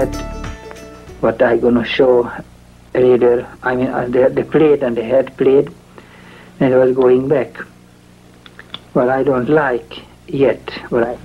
had what I gonna show later. I mean, uh, they, they played and they had played, and I was going back. Well, I don't like yet. Well, I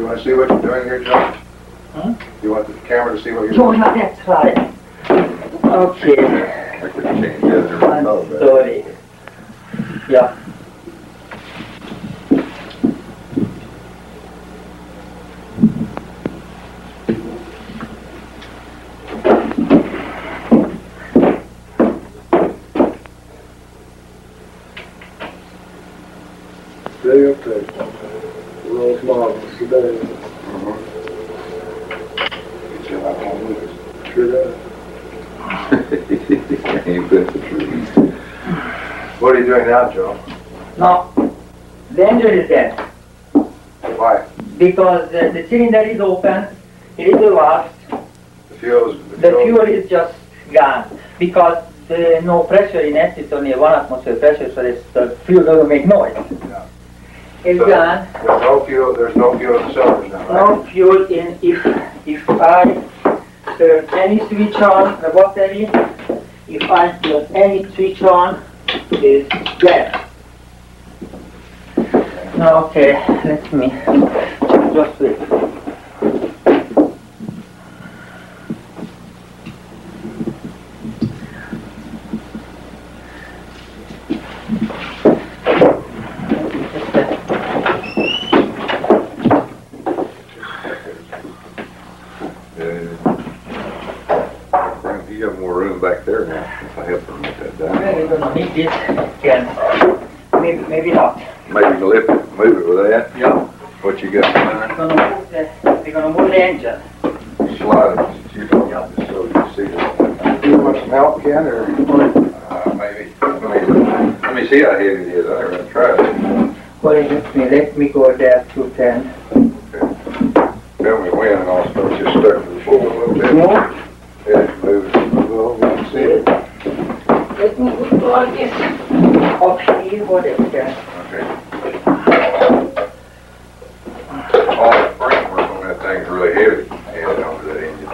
You wanna see what you're doing here, John? Hmm? You want the camera to see what you're doing? yeah, that's right. Okay, I could change that. one story. Yeah. The trees. What are you doing now, Joe? Now, the engine is dead Why? because uh, the cylinder is open, it is elapsed, The fuel's, the fuel is just gone because there no pressure in it, it's only one atmosphere pressure, so the fuel doesn't make noise. Yeah. It's So- gone. There's no fuel, there's no fuel in the cylinders now, right? No fuel in if if I turn any switch on the battery, if I turn any switch on, is dead. Okay, let me just wait. Uh, You have more room back there now, if I help them with that Maybe down. gonna need this again. Maybe maybe not. Maybe you can lift it, move it with that, Yeah. what you got behind? Gonna move the we're gonna move the engine. slide it, you know, just so you see it. You want some help, Ken, or? Uh, maybe, let me, let me see how heavy it is, I never tried it. Hold it with me, let me go there to ten. Tell me when and I'll start just stuck to the floor a little bit. More? Yeah, move it, well, we can see it. Let me put all this up here, whatever. Okay. All that framework on that thing's really heavy, that engine.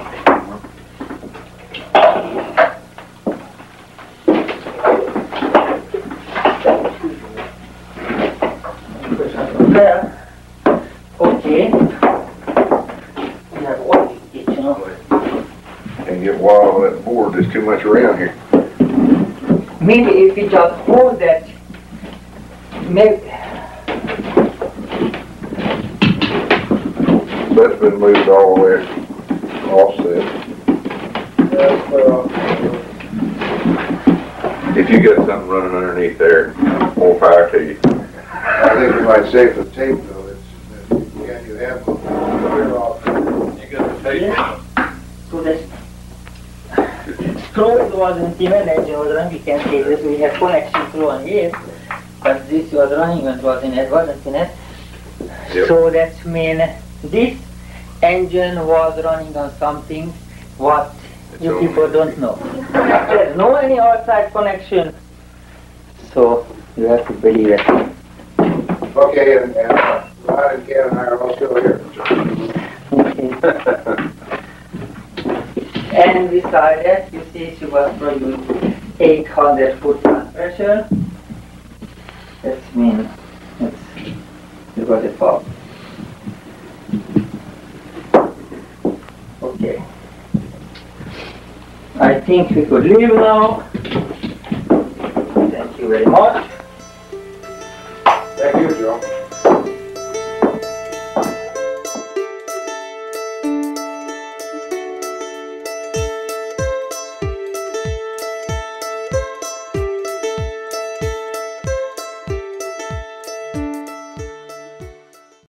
There. Okay. We have kitchen. And get wild on that board, there's too much around here. Maybe if we just hold that, maybe, That's been moved all the way offset. That's, uh, If you get something running underneath there, more fire to you. I think we might save the tape though, it's, Ken, you have a clear off. You got the Yeah. so this wasn't even engine was running, we can say this, we have connection through on here, but this was running it was in it, wasn't in it. Yep. So that mean this engine was running on something what It's you people don't know. There's no any outside connection, so you have to believe it. Okay, and, and uh, Rod and Ken and I are all still here. Okay. And that, you see she was producing 800 foot pound pressure. That means it's, you got pop. Okay. I think we could leave now. Thank you very much. Thank you, Joe.